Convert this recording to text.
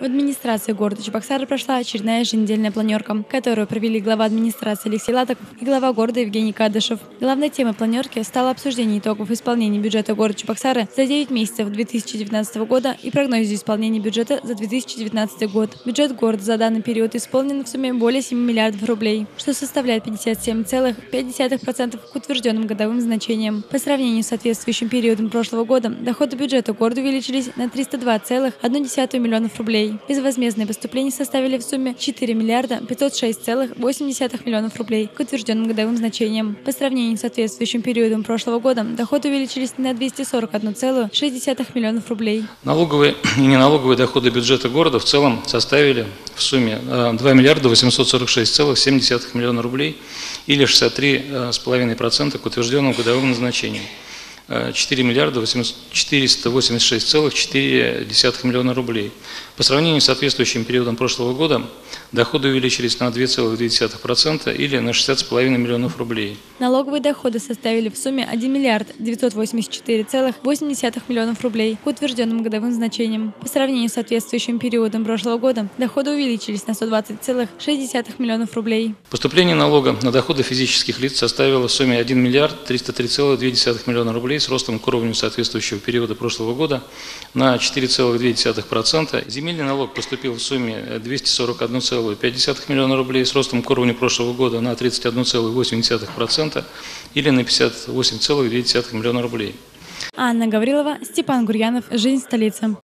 В администрации города Чебоксары прошла очередная еженедельная планерка, которую провели глава администрации Алексей Латоков и глава города Евгений Кадышев. Главной темой планерки стало обсуждение итогов исполнения бюджета города Чебоксары за 9 месяцев 2019 года и прогнозе исполнения бюджета за 2019 год. Бюджет города за данный период исполнен в сумме более 7 миллиардов рублей, что составляет 57,5% к утвержденным годовым значениям. По сравнению с соответствующим периодом прошлого года, доходы бюджета города увеличились на 302,1 миллионов рублей рублей. Безвозмездные поступления составили в сумме 4 миллиарда 506,8 миллионов рублей к утвержденным годовым значениям. По сравнению с соответствующим периодом прошлого года доходы увеличились на 241,6 миллионов рублей. Налоговые и неналоговые доходы бюджета города в целом составили в сумме 2 э, миллиарда 846,7 миллиона рублей или 63,5% к утвержденным годовым назначениям. 4 миллиарда 486,4 миллиона рублей. По сравнению с соответствующим периодом прошлого года доходы увеличились на 2,2% или на 60,5 миллионов рублей. Налоговые доходы составили в сумме 1 миллиард 984,8 миллионов рублей к утвержденным годовым значениям. По сравнению с соответствующим периодом прошлого года доходы увеличились на 120,6 миллионов рублей. Поступление налога на доходы физических лиц составило в сумме 1 миллиард 303,2 миллиона рублей рублей с ростом к уровню соответствующего периода прошлого года на 4,2%. Земельный налог поступил в сумме 241,5 миллиона рублей с ростом к уровню прошлого года на 31,8% или на 58,2 миллиона рублей. Анна Гаврилова, Степан Гурьянов, «Жизнь столицы».